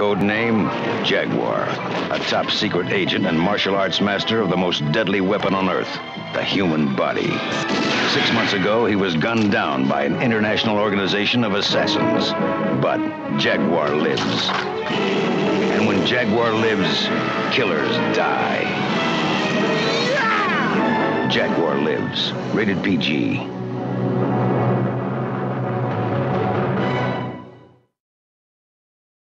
Code name Jaguar. A top secret agent and martial arts master of the most deadly weapon on Earth, the human body. Six months ago, he was gunned down by an international organization of assassins. But Jaguar lives. And when Jaguar lives, killers die. Jaguar lives. Rated PG.